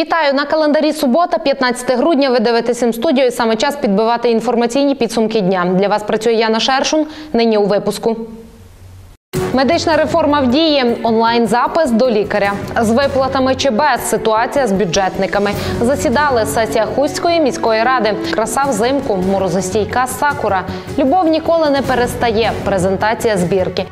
Вітаю на календарі субота, 15 грудня. Ви дивитесь «М студію. і Саме час підбивати інформаційні підсумки дня. Для вас працює Яна Шершун. Нині у випуску. Медична реформа в дії, онлайн-запис до лікаря. З виплатами чи без ситуація з бюджетниками. Засідали сесія Хуської міської ради. Краса взимку, морозостійка сакура. Любов ніколи не перестає. Презентація збірки.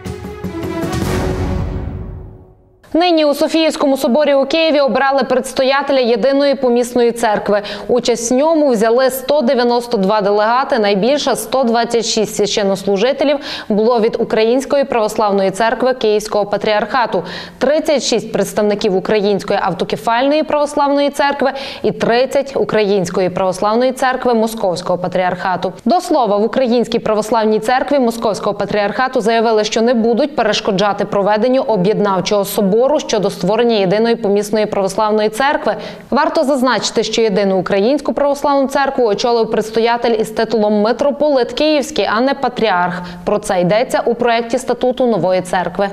Нині у Софіївському соборі у Києві обрали предстоятеля єдиної помісної церкви. Участь в ньому взяли 192 делегати. Найбільше 126 священнослужителів було від Української православної церкви Київського патріархату, 36 представників Української автокефальної православної церкви і 30 Української православної церкви Московського патріархату. До слова, в Українській православній церкві Московського патріархату заявили, що не будуть перешкоджати проведенню об'єднавчого собору щодо створення єдиної помісної православної церкви. Варто зазначити, що єдину українську православну церкву очолив предстоятель із титулом митрополит Київський, а не патріарх. Про це йдеться у проєкті статуту нової церкви.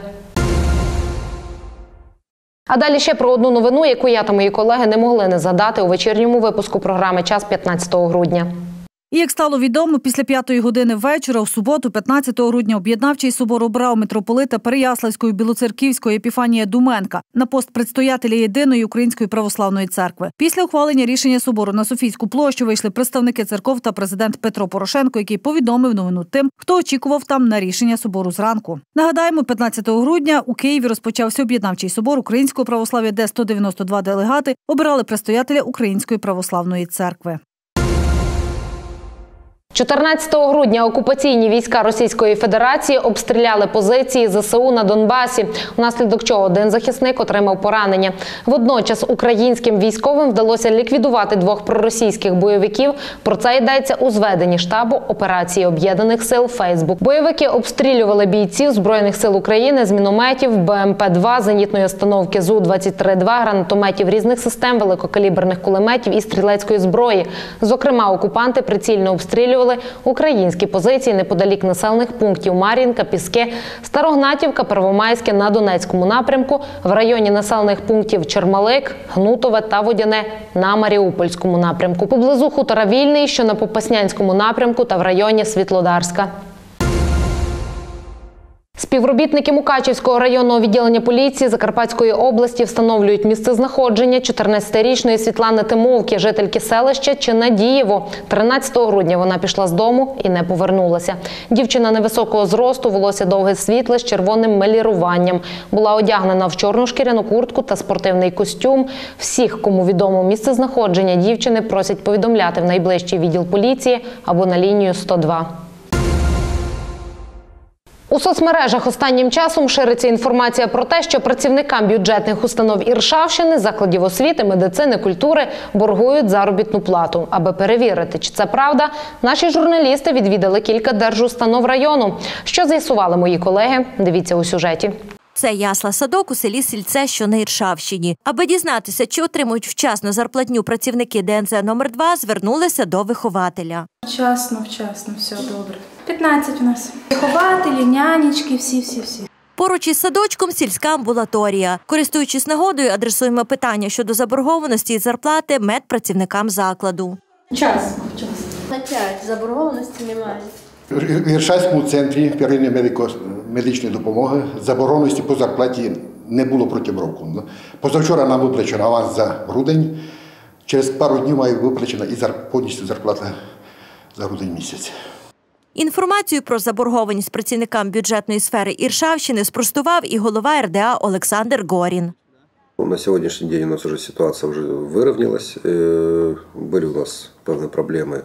А далі ще про одну новину, яку я та мої колеги не могли не задати у вечірньому випуску програми Час 15 грудня. І як стало відомо, після п'ятої години вечора у суботу, 15 грудня, об'єднавчий собор обрав митрополита Переяславської Білоцерківської Епіфанія Думенка на пост предстоятеля єдиної української православної церкви. Після ухвалення рішення собору на Софійську площу вийшли представники церков та президент Петро Порошенко, який повідомив новину тим, хто очікував там на рішення собору зранку. Нагадаємо, 15 грудня у Києві розпочався об'єднавчий собор українського православ'я, де 192 делегати обирали предстоятеля Української православної церкви. 14 грудня окупаційні війська Російської Федерації обстріляли позиції ЗСУ на Донбасі, внаслідок чого один захисник отримав поранення. Водночас українським військовим вдалося ліквідувати двох проросійських бойовиків. Про це йдеться у зведенні штабу операції об'єднаних сил Фейсбук. Бойовики обстрілювали бійців збройних сил України з мінометів, БМП-2, зенітної установки зу 23 2 гранатометів різних систем, великокаліберних кулеметів і стрілецької зброї. Зокрема, окупанти прицільно обстрілювали українські позиції неподалік населених пунктів Мар'їнка, Піски, Старогнатівка, Первомайське на Донецькому напрямку, в районі населених пунктів Чермалик, Гнутове та Водяне на Маріупольському напрямку. Поблизу хутора Вільний, що на Попаснянському напрямку та в районі Світлодарська. Співробітники Мукачівського районного відділення поліції Закарпатської області встановлюють місце знаходження 14-річної Світлани Тимовки, жительки селища Чинадієво. 13 грудня вона пішла з дому і не повернулася. Дівчина невисокого зросту, волосся довге світле з червоним меліруванням. Була одягнена в чорну шкіряну куртку та спортивний костюм. Всіх, кому відомо місце знаходження дівчини, просять повідомляти в найближчий відділ поліції або на лінію 102. У соцмережах останнім часом шириться інформація про те, що працівникам бюджетних установ Іршавщини, закладів освіти, медицини, культури боргують заробітну плату. Аби перевірити, чи це правда, наші журналісти відвідали кілька держустанов району. Що з'ясували мої колеги? Дивіться у сюжеті. Це ясла садок у селі Сільце, що на Іршавщині. Аби дізнатися, чи отримують вчасно зарплатню працівники ДНЗ номер 2 звернулися до вихователя. Вчасно, вчасно, все добре. 15 у нас. Вихователі, нянечки, всі-всі-всі. Поруч із садочком сільська амбулаторія. Користуючись нагодою, адресуємо питання щодо заборгованості і зарплати медпрацівникам закладу. Вчасно, вчасно. На 5 заборгованості немає. В Іршавському центрі первинної медико-медичної допомоги заборгованості по зарплаті не було протягом року. Позавчора нам виплачено аванс за грудень. Через пару днів має виплачена і повністю зарплата за грудень місяць. Інформацію про заборгованість працівникам бюджетної сфери Іршавщини спростував і голова РДА Олександр Горін. На сегодняшний день у нас уже ситуация уже выровнялась. Э, Были у нас певные проблемы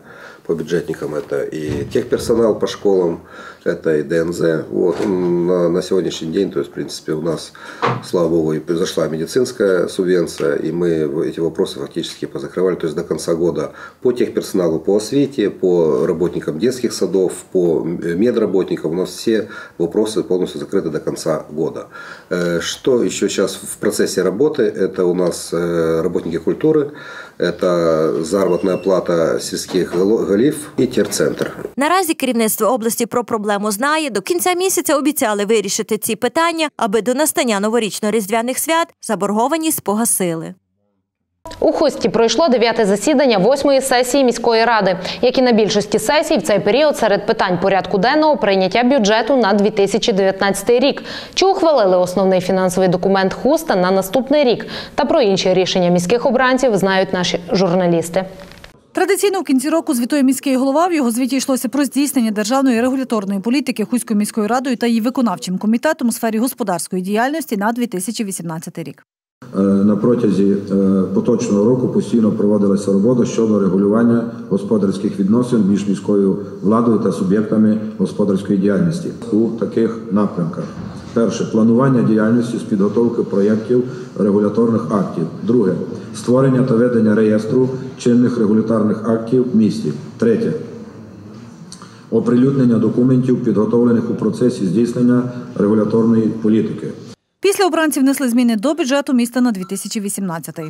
по бюджетникам. Это и техперсонал по школам, это и ДНЗ. Вот. На, на сегодняшний день, то есть, в принципе, у нас, слава богу, и произошла медицинская субвенция, и мы эти вопросы фактически позакрывали. То есть до конца года по техперсоналу, по освете, по работникам детских садов, по медработникам у нас все вопросы полностью закрыты до конца года. Э, Что еще сейчас в процессе работы? Это у нас э, работники культуры, это заработная плата сільських голів і терцентр. Наразі керівництво області про проблему знає. До кінця місяця обіцяли вирішити ці питання, аби до настання новорічно-різдвяних свят заборгованість погасили. У Хусті пройшло дев'яте засідання восьмої сесії міської ради. Як і на більшості сесій, в цей період серед питань порядку денного прийняття бюджету на 2019 рік. Чи ухвалили основний фінансовий документ Хуста на наступний рік? Та про інші рішення міських обранців знають наші журналісти. Традиційно в кінці року звітує міський голова. В його звіті йшлося про здійснення державної регуляторної політики Хуською міською радою та її виконавчим комітетом у сфері господарської діяльності на 2018 рік. Е, На протязі е, поточного року постійно проводилася робота щодо регулювання господарських відносин між міською владою та суб'єктами господарської діяльності у таких напрямках. Перше планування діяльності з підготовки проєктів регуляторних актів. Друге створення та ведення реєстру чинних регуляторних актів в місті. Третє оприлюднення документів, підготовлених у процесі здійснення регуляторної політики. Після обранці внесли зміни до бюджету міста на 2018.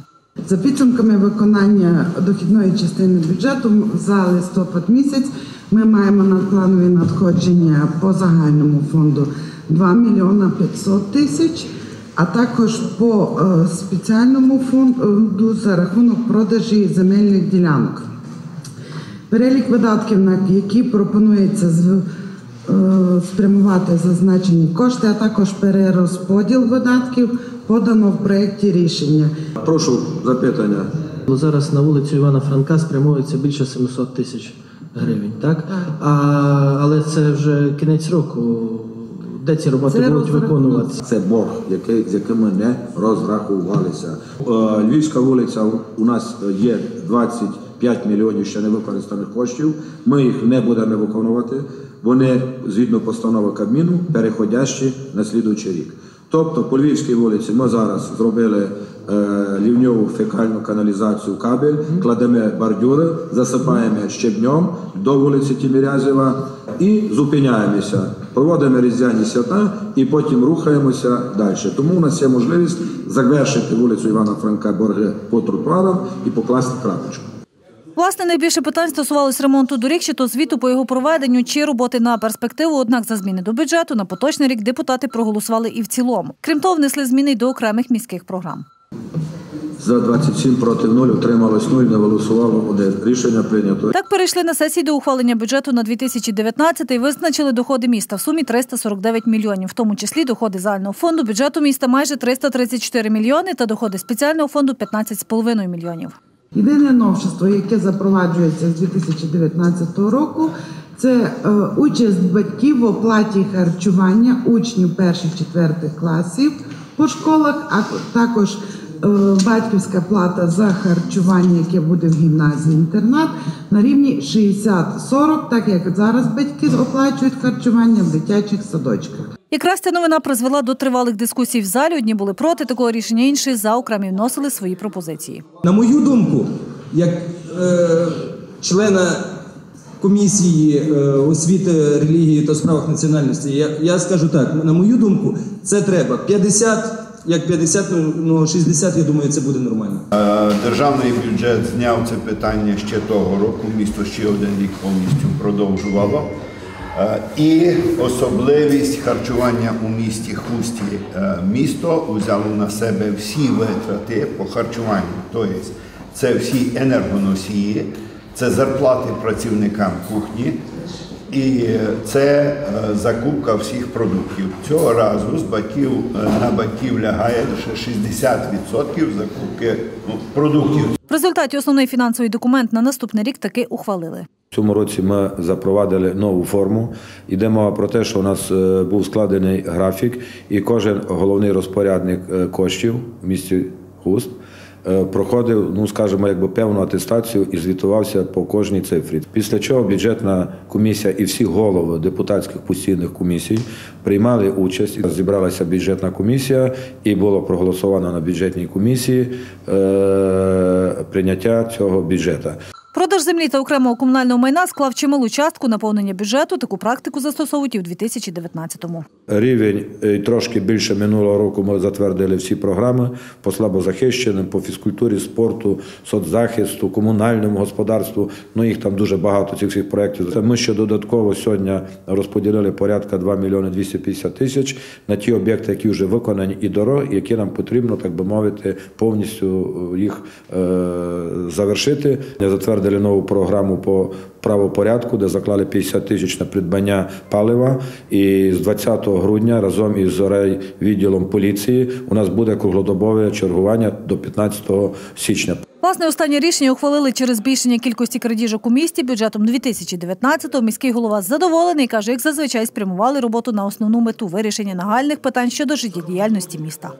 За підсумками виконання дохідної частини бюджету за листопад місяць ми маємо надпланові надходження по загальному фонду 2 мільйона 500 тисяч, а також по е, спеціальному фонду за рахунок продажі земельних ділянок. Перелік видатків, які пропонується з- спрямувати зазначені кошти, а також перерозподіл видатків подано в проєкті рішення. Прошу запитання. Зараз на вулицю Івана Франка спрямовується більше 700 тисяч гривень, так? А, але це вже кінець року. Де ці роботи Це будуть виконуватися? Це борг, який, з яким ми не розрахувалися. Е, Львівська вулиця у нас є 25 мільйонів ще невикористаних коштів. Ми їх не будемо виконувати. Вони згідно постанови Кабміну переходящі на слідуючий рік. Тобто по Львівській вулиці ми зараз зробили е, лівньову фекальну каналізацію кабель, кладемо бордюри, засипаємо щебнем до вулиці Тімірязєва і зупиняємося. Проводимо різдвяні свята і потім рухаємося далі. Тому у нас є можливість завершити вулицю Івана Франка борги по тротуарам і покласти крапочку. Власне, найбільше питань стосувалось ремонту доріг, чи то звіту по його проведенню, чи роботи на перспективу. Однак за зміни до бюджету на поточний рік депутати проголосували і в цілому. Крім того, внесли зміни й до окремих міських програм. За 27 проти 0, утрималось 0, не голосувало один. Рішення прийнято. Так перейшли на сесії до ухвалення бюджету на 2019 і визначили доходи міста в сумі 349 мільйонів, в тому числі доходи загального фонду бюджету міста майже 334 мільйони та доходи спеціального фонду 15,5 мільйонів. Єдине новшество, яке запроваджується з 2019 року, це е, участь батьків в оплаті харчування учнів перших-четвертих класів по школах, а також е, батьківська плата за харчування, яке буде в гімназії інтернат, на рівні 60-40, так як зараз батьки оплачують харчування в дитячих садочках. Якраз ця новина призвела до тривалих дисkusій в залі. Одні були проти такого рішення, інші за окремі вносили свої пропозиції. На мою думку, як е, члена комісії е, освіти, релігії та справах національності, я, я скажу так: на мою думку, це треба 50, як 50, ну, ну 60, я думаю, це буде нормально. Е, Державний бюджет зняв це питання ще того року. Місто ще один рік повністю продовжувало. І особливість харчування у місті Хусті. Е, Місто взяло на себе всі витрати по харчуванню. Тобто це всі енергоносії, це зарплати працівникам кухні. І це е, закупка всіх продуктів. Цього разу з батьків е, на батьків лягає лише 60% закупки ну, продуктів. В результаті основний фінансовий документ на наступний рік таки ухвалили. В цьому році ми запровадили нову форму. Йде мова про те, що у нас е, був складений графік, і кожен головний розпорядник е, коштів в місті Хуст е, проходив, ну скажімо, якби певну атестацію і звітувався по кожній цифрі. Після чого бюджетна комісія і всі голови депутатських постійних комісій приймали участь. Зібралася бюджетна комісія, і було проголосовано на бюджетній комісії е, прийняття цього бюджету. Продаж землі та окремого комунального майна склав чималу частку наповнення бюджету. Таку практику застосовують і у 2019-му. Рівень е, трошки більше минулого року ми затвердили всі програми по слабозахищеним, по фізкультурі, спорту, соцзахисту, комунальному господарству. Ну їх там дуже багато цих всіх проєктів. Ми ще додатково сьогодні розподілили порядка 2 мільйони 250 тисяч на ті об'єкти, які вже виконані, і дороги, які нам потрібно, так би мовити, повністю їх е, завершити. Я затвердили нову програму по правопорядку, де заклали 50 тисяч на придбання палива. І з 20 грудня разом із рей відділом поліції у нас буде круглодобове чергування до 15 січня. Власне, останнє рішення ухвалили через збільшення кількості крадіжок у місті. Бюджетом 2019-го міський голова задоволений, каже, як зазвичай спрямували роботу на основну мету вирішення нагальних питань щодо життєдіяльності міста.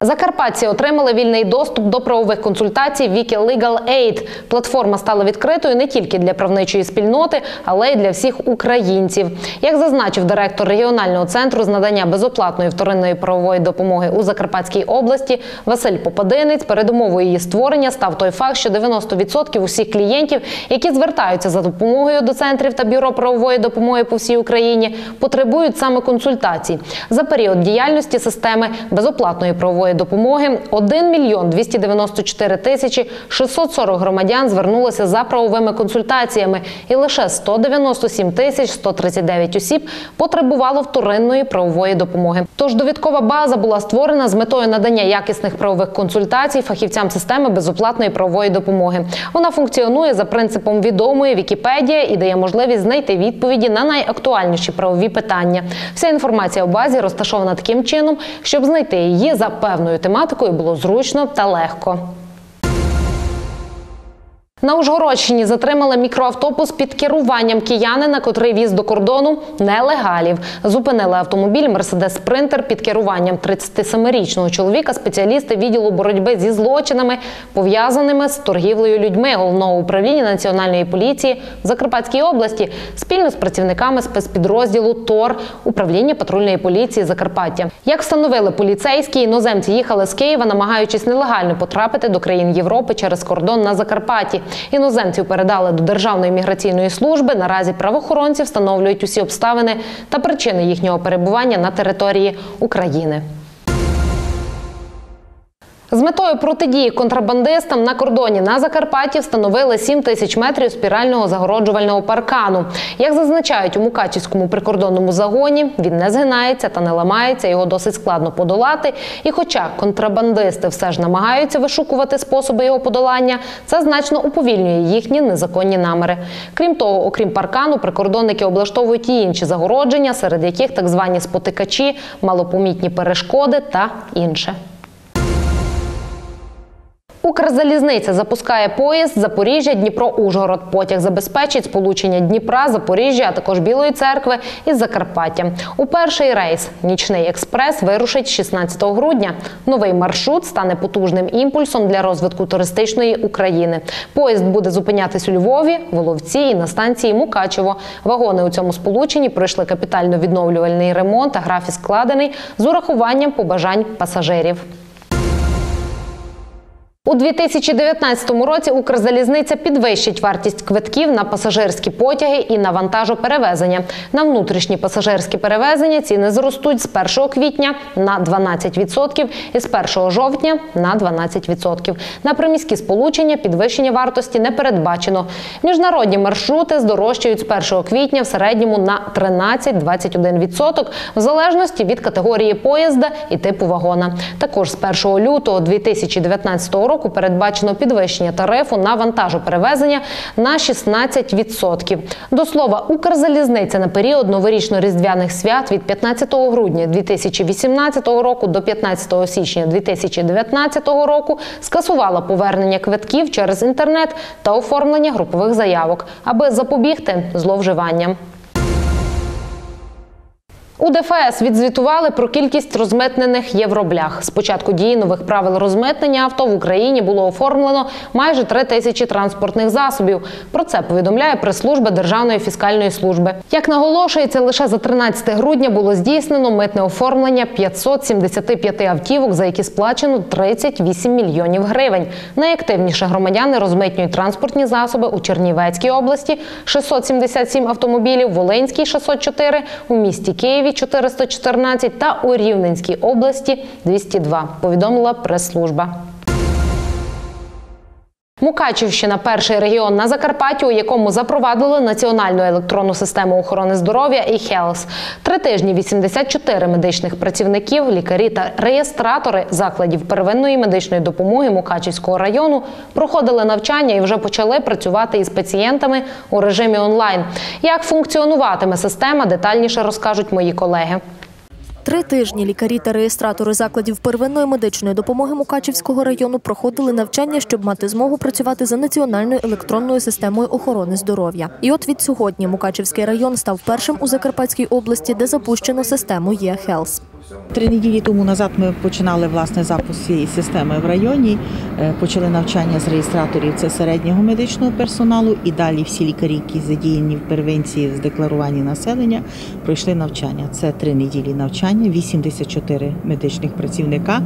Закарпатці отримали вільний доступ до правових консультацій Wiki Legal Aid. Платформа стала відкритою не тільки для правничої спільноти, але й для всіх українців. Як зазначив директор регіонального центру з надання безоплатної вторинної правової допомоги у Закарпатській області Василь Попадинець, передумовою її створення став той факт, що 90% усіх клієнтів, які звертаються за допомогою до центрів та бюро правової допомоги по всій Україні, потребують саме консультацій. За період діяльності системи безоплатної правової допомоги 1 мільйон 294 тисячі 640 громадян звернулися за правовими консультаціями, і лише 197 тисяч 139 осіб потребувало вторинної правової допомоги. Тож довідкова база була створена з метою надання якісних правових консультацій фахівцям системи безоплатної правової допомоги. Вона функціонує за принципом відомої Вікіпедія і дає можливість знайти відповіді на найактуальніші правові питання. Вся інформація у базі розташована таким чином, щоб знайти її за певною тематикою було зручно та легко. На Ужгородщині затримали мікроавтобус під керуванням киянина, котрий віз до кордону нелегалів. Зупинили автомобіль Мерседес Спринтер під керуванням 37-річного чоловіка. Спеціалісти відділу боротьби зі злочинами, пов'язаними з торгівлею людьми головного управління національної поліції в Закарпатській області спільно з працівниками спецпідрозділу ТОР управління патрульної поліції Закарпаття. Як встановили поліцейські, іноземці їхали з Києва, намагаючись нелегально потрапити до країн Європи через кордон на Закарпатті. Іноземців передали до Державної міграційної служби. Наразі правоохоронці встановлюють усі обставини та причини їхнього перебування на території України. З метою протидії контрабандистам на кордоні на Закарпатті встановили 7 тисяч метрів спірального загороджувального паркану. Як зазначають у Мукачівському прикордонному загоні, він не згинається та не ламається, його досить складно подолати. І хоча контрабандисти все ж намагаються вишукувати способи його подолання, це значно уповільнює їхні незаконні наміри. Крім того, окрім паркану, прикордонники облаштовують і інші загородження, серед яких так звані спотикачі, малопомітні перешкоди та інше. Укрзалізниця запускає поїзд Запоріжжя Дніпро Ужгород. Потяг забезпечить сполучення Дніпра, Запоріжжя, а також Білої церкви із Закарпаття. У перший рейс нічний експрес вирушить 16 грудня. Новий маршрут стане потужним імпульсом для розвитку туристичної України. Поїзд буде зупинятись у Львові, Воловці і на станції Мукачево. Вагони у цьому сполученні пройшли капітально-відновлювальний ремонт та графік складений з урахуванням побажань пасажирів. У 2019 році Укрзалізниця підвищить вартість квитків на пасажирські потяги і на вантажоперевезення. На внутрішні пасажирські перевезення ціни зростуть з 1 квітня на 12% і з 1 жовтня на 12%. На приміські сполучення підвищення вартості не передбачено. Міжнародні маршрути здорожчають з 1 квітня в середньому на 13-21% в залежності від категорії поїзда і типу вагона. Також з 1 лютого 2019 року року передбачено підвищення тарифу на вантажоперевезення на 16%. До слова, Укрзалізниця на період новорічно-різдвяних свят від 15 грудня 2018 року до 15 січня 2019 року скасувала повернення квитків через інтернет та оформлення групових заявок, аби запобігти зловживанням. У ДФС відзвітували про кількість розмитнених євроблях. З початку дії нових правил розмитнення авто в Україні було оформлено майже три тисячі транспортних засобів. Про це повідомляє прес-служба Державної фіскальної служби. Як наголошується, лише за 13 грудня було здійснено митне оформлення 575 автівок, за які сплачено 38 мільйонів гривень. Найактивніше громадяни розмитнюють транспортні засоби у Чернівецькій області 677 автомобілів, Волинській 604, у місті Києві 414 та у Рівненській області 202, повідомила прес-служба. Мукачівщина перший регіон на Закарпатті, у якому запровадили національну електронну систему охорони здоров'я і Health. Три тижні 84 медичних працівників, лікарі та реєстратори закладів первинної медичної допомоги Мукачівського району проходили навчання і вже почали працювати із пацієнтами у режимі онлайн. Як функціонуватиме система, детальніше розкажуть мої колеги. Три тижні лікарі та реєстратори закладів первинної медичної допомоги Мукачівського району проходили навчання, щоб мати змогу працювати за національною електронною системою охорони здоров'я. І от від сьогодні Мукачівський район став першим у Закарпатській області, де запущено систему ЄХЕЛС. Три неділі тому назад ми починали власне запуск цієї системи в районі. Е, Почали навчання з реєстраторів це середнього медичного персоналу, і далі всі лікарі, які задіяні в первинці з декларування населення, пройшли навчання. Це три неділі навчання, 84 медичних працівника.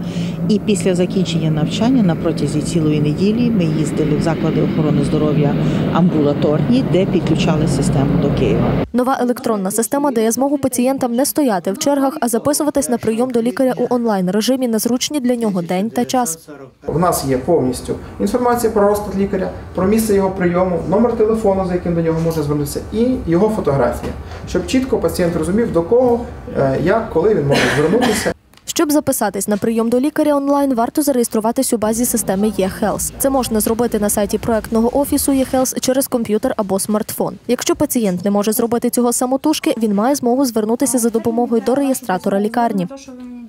І після закінчення навчання на протязі цілої неділі ми їздили в заклади охорони здоров'я амбулаторні, де підключали систему до Києва. Нова електронна система дає змогу пацієнтам не стояти в чергах, а записуватись на прийом до лікаря у онлайн режимі на зручні для нього день та час. У нас є повністю інформація про розклад лікаря, про місце його прийому, номер телефону, за яким до нього можна звернутися, і його фотографія, щоб чітко пацієнт розумів, до кого, е, як, коли він може звернутися. Щоб записатись на прийом до лікаря онлайн, варто зареєструватись у базі системи ЄХЕЛС. Це можна зробити на сайті проектного офісу ЄХЕЛС через комп'ютер або смартфон. Якщо пацієнт не може зробити цього самотужки, він має змогу звернутися за допомогою до реєстратора лікарні.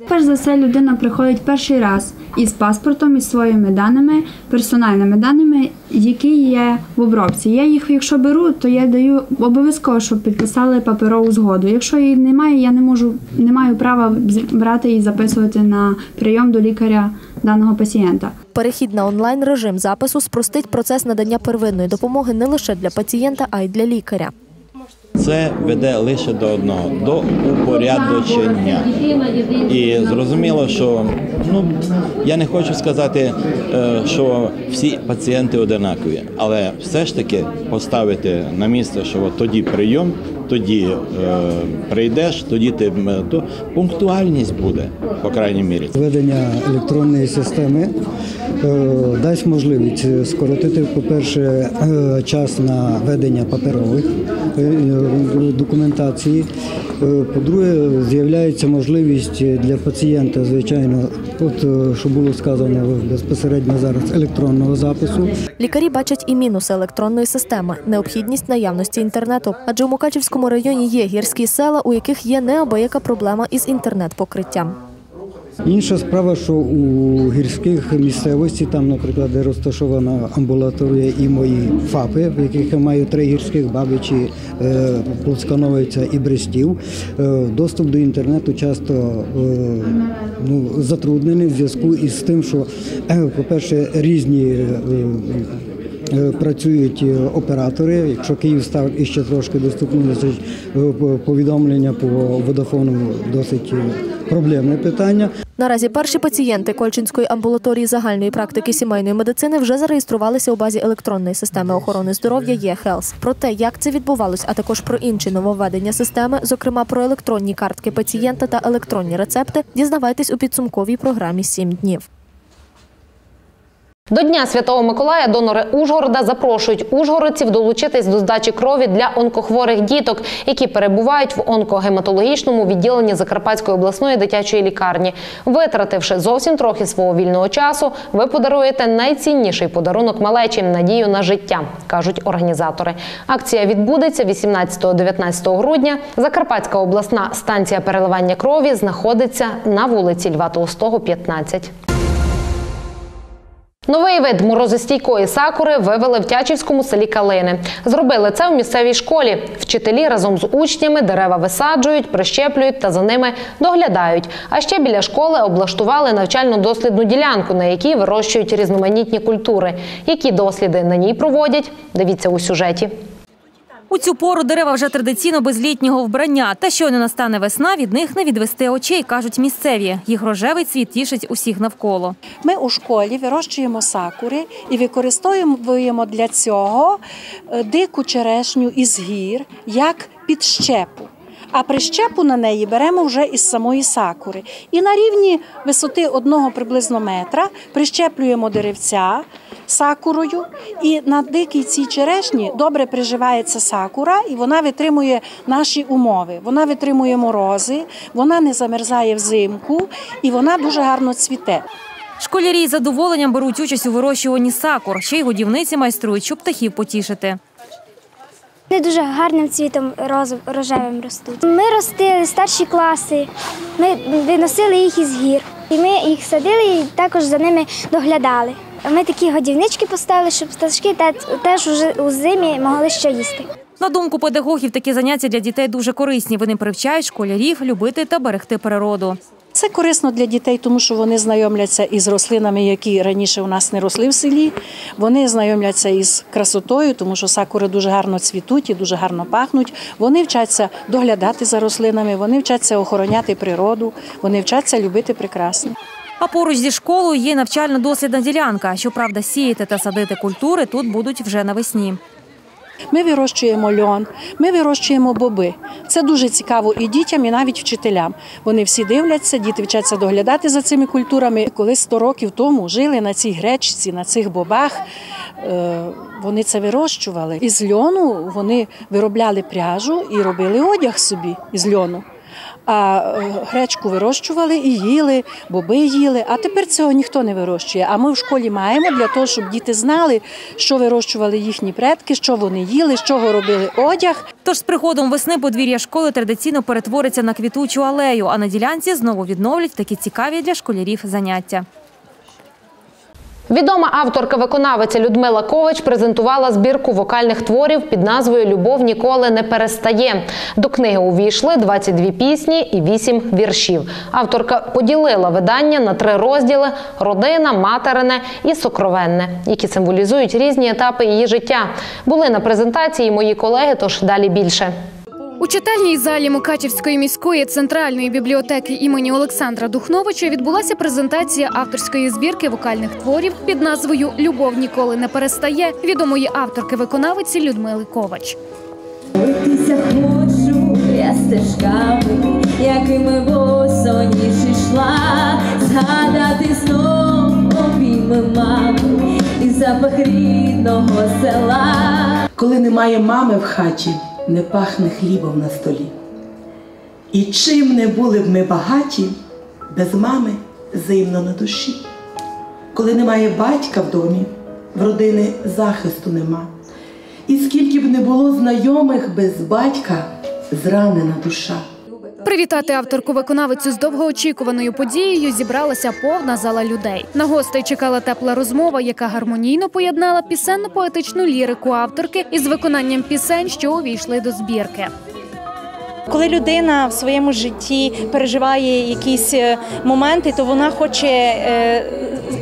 Перш за все, людина приходить перший раз із паспортом, із своїми даними, персональними даними, які є в обробці. Я їх, якщо беру, то я даю обов'язково, щоб підписали паперову згоду. Якщо її немає, я не можу, не маю права брати і записувати на прийом до лікаря даного пацієнта. Перехід на онлайн режим запису спростить процес надання первинної допомоги не лише для пацієнта, а й для лікаря. Це веде лише до одного до упорядочення. І зрозуміло, що ну я не хочу сказати, е, що всі пацієнти одинакові, але все ж таки поставити на місце, що от тоді прийом, тоді е, прийдеш, тоді ти то пунктуальність буде, по крайній мірі. Введення електронної системи е, дасть можливість скоротити, по-перше, е, час на ведення паперових е, е, документації. Е, По-друге, з'являється можливість для пацієнта, звичайно, от е, що було сказано безпосередньо зараз електронного запису. Лікарі бачать і мінуси електронної системи, необхідність наявності інтернету. Адже у Мукачівському районі є гірські села, у яких є неабияка проблема із інтернет-покриттям. Інша справа, що у гірських місцевості, там, наприклад, де розташована амбулаторія і мої ФАПи, в яких я маю три гірських бабичі, е, Плоскановиця і Брестів, е, доступ до інтернету часто е, ну, затруднений в зв'язку із тим, що, по-перше, різні. Е, Працюють е, оператори. Якщо Київ став іще трошки доступно, значить, е, повідомлення по водофону досить проблемне питання. Наразі перші пацієнти Кольчинської амбулаторії загальної практики сімейної медицини вже зареєструвалися у базі електронної системи охорони здоров'я ЄХЕЛС. Про те, як це відбувалось, а також про інші нововведення системи, зокрема про електронні картки пацієнта та електронні рецепти, дізнавайтесь у підсумковій програмі «7 днів. До Дня Святого Миколая донори Ужгорода запрошують ужгородців долучитись до здачі крові для онкохворих діток, які перебувають в онкогематологічному відділенні Закарпатської обласної дитячої лікарні. Витративши зовсім трохи свого вільного часу, ви подаруєте найцінніший подарунок малечі надію на життя, кажуть організатори. Акція відбудеться 18-19 грудня. Закарпатська обласна станція переливання крові знаходиться на вулиці Льва Толстого, 15. Новий вид морозостійкої сакури вивели в Тячівському селі Калини. Зробили це в місцевій школі. Вчителі разом з учнями дерева висаджують, прищеплюють та за ними доглядають. А ще біля школи облаштували навчально-дослідну ділянку, на якій вирощують різноманітні культури. Які досліди на ній проводять? Дивіться у сюжеті. У цю пору дерева вже традиційно без літнього вбрання. Та щойно настане весна, від них не відвести очей, кажуть місцеві. Їх рожевий цвіт тішить усіх навколо. Ми у школі вирощуємо сакури і використовуємо для цього е, дику черешню із гір як підщепу. А прищепу на неї беремо вже із самої сакури. І на рівні висоти одного приблизно метра прищеплюємо деревця сакурою. І на дикій цій черешні добре приживається сакура, і вона витримує наші умови. Вона витримує морози, вона не замерзає взимку і вона дуже гарно цвіте. Школярі з задоволенням беруть участь у вирощуванні сакур. Ще й годівниці майструють, щоб птахів потішити. Вони дуже гарним цвітом рожевим ростуть. Ми ростили старші класи, ми виносили їх із гір. І ми їх садили і також за ними доглядали. Ми такі годівнички поставили, щоб пташки те- теж уже у зимі могли що їсти. На думку педагогів, такі заняття для дітей дуже корисні. Вони привчають школярів любити та берегти природу. Це корисно для дітей, тому що вони знайомляться із рослинами, які раніше у нас не росли в селі. Вони знайомляться із красотою, тому що сакури дуже гарно цвітуть і дуже гарно пахнуть. Вони вчаться доглядати за рослинами, вони вчаться охороняти природу, вони вчаться любити прекрасне. А поруч зі школою є навчально-дослідна ділянка. Щоправда, сіяти та садити культури тут будуть вже навесні. Ми вирощуємо льон, ми вирощуємо боби. Це дуже цікаво і дітям, і навіть вчителям. Вони всі дивляться, діти вчаться доглядати за цими культурами. Коли 100 років тому жили на цій гречці, на цих бобах, е, вони це вирощували. Із льону вони виробляли пряжу і робили одяг собі із льону. А е, гречку вирощували і їли, боби їли. А тепер цього ніхто не вирощує. А ми в школі маємо для того, щоб діти знали, що вирощували їхні предки, що вони їли, з чого робили одяг. Тож з приходом весни подвір'я школи традиційно перетвориться на квітучу алею, а на ділянці знову відновлять такі цікаві для школярів заняття. Відома авторка-виконавиця Людмила Ковач презентувала збірку вокальних творів під назвою Любов ніколи не перестає. До книги увійшли 22 пісні і 8 віршів. Авторка поділила видання на три розділи: родина, материне і сокровенне, які символізують різні етапи її життя. Були на презентації мої колеги, тож далі більше. У читальній залі Мукачівської міської центральної бібліотеки імені Олександра Духновича відбулася презентація авторської збірки вокальних творів під назвою Любов ніколи не перестає відомої авторки-виконавиці Людмили Ковач. Хочу я стежками, якими босоніж ішла, згадати знов обійми мами і запах рідного села. Коли немає мами в хаті, не пахне хлібом на столі. І чим не були б ми багаті, без мами зимно на душі. Коли немає батька в домі, в родини захисту нема. І скільки б не було знайомих без батька, зранена душа. Привітати авторку-виконавицю з довгоочікуваною подією зібралася повна зала людей. На гостей чекала тепла розмова, яка гармонійно поєднала пісенно-поетичну лірику авторки із виконанням пісень, що увійшли до збірки. Коли людина в своєму житті переживає якісь е, моменти, то вона хоче е,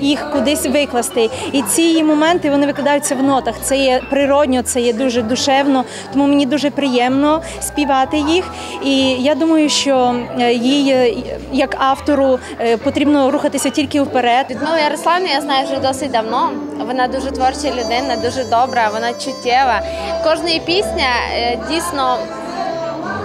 їх кудись викласти. І ці моменти вони викладаються в нотах. Це є природньо, це є дуже душевно, тому мені дуже приємно співати їх. І я думаю, що е, їй, як автору, потрібно рухатися тільки вперед. Людмилу Ярославну я знаю вже досить давно. Вона дуже творча людина, дуже добра, вона чуттєва. Кожна пісня дійсно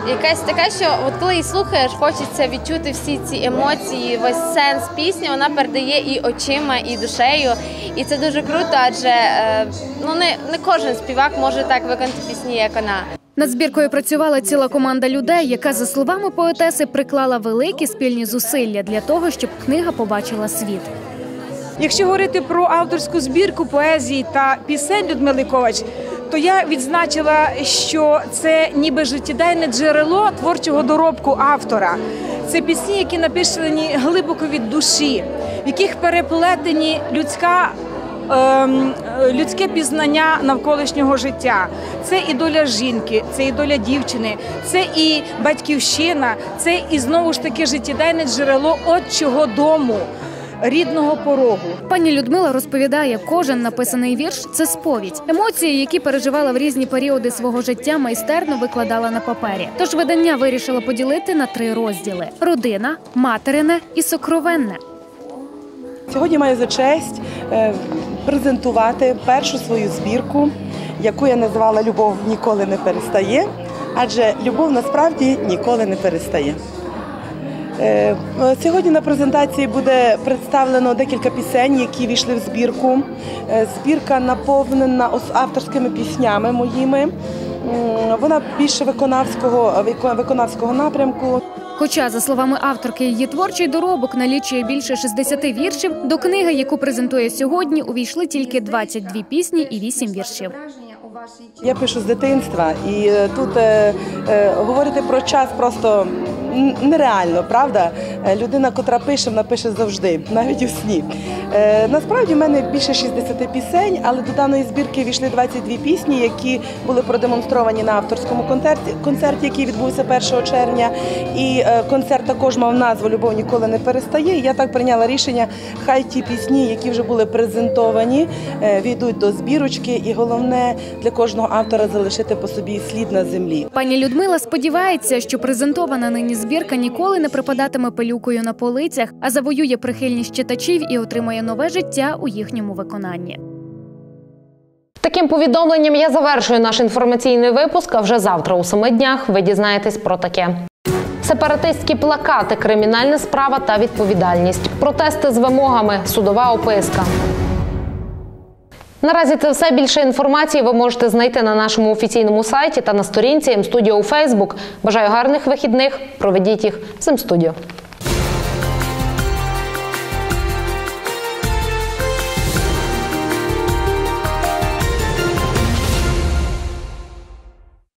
якась така, що от коли її слухаєш, хочеться відчути всі ці емоції, весь сенс пісні. Вона передає і очима, і душею. І це дуже круто, адже е, ну не, не кожен співак може так виконати пісні, як вона. Над збіркою працювала ціла команда людей, яка, за словами поетеси, приклала великі спільні зусилля для того, щоб книга побачила світ. Якщо говорити про авторську збірку поезії та пісень Людмили Ковач, то я відзначила, що це ніби життєдайне джерело творчого доробку автора. Це пісні, які написані глибоко від душі, в яких переплетені людська ем, людське пізнання навколишнього життя. Це і доля жінки, це і доля дівчини, це і батьківщина, це і знову ж таки життєдайне джерело отчого дому, рідного порогу. Пані Людмила розповідає, кожен написаний вірш це сповідь. Емоції, які переживала в різні періоди свого життя, майстерно викладала на папері. Тож видання вирішила поділити на три розділи: родина, материне і сокровенне. Сьогодні маю за честь е, презентувати першу свою збірку, яку я назвала Любов ніколи не перестає, адже любов насправді ніколи не перестає. Е, е, Сьогодні на презентації буде представлено декілька пісень, які війшли в збірку. Е, Збірка наповнена авторськими піснями моїми. Вона більше виконавського, вико- виконавського напрямку. Хоча, за словами авторки, її творчий доробок налічує більше 60 віршів, до книги, яку презентує сьогодні, увійшли тільки 22 пісні і 8 віршів. Я пишу з дитинства, і тут е, е, говорити про час просто нереально, правда? Е, Людина, котра пише, вона пише завжди, навіть у сні. Е, насправді в мене більше 60 пісень, але до даної збірки війшли 22 пісні, які були продемонстровані на авторському концерті, концерті який відбувся 1 червня. І е, концерт також мав назву Любов ніколи не перестає. Я так прийняла рішення, хай ті пісні, які вже були презентовані, війдуть до збірочки, і головне для кожного автора залишити по собі слід на землі. Пані Людмила сподівається, що презентована нині збірка ніколи не припадатиме пилюкою на полицях, а завоює прихильність читачів і отримає нове життя у їхньому виконанні. Таким повідомленням я завершую наш інформаційний випуск. А вже завтра у семи днях ви дізнаєтесь про таке. Сепаратистські плакати, кримінальна справа та відповідальність, протести з вимогами, судова описка. Наразі це все більше інформації ви можете знайти на нашому офіційному сайті та на сторінці М-студіо у Фейсбук. Бажаю гарних вихідних. Проведіть їх з М-студіо.